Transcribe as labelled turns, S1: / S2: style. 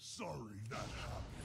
S1: Sorry that happened.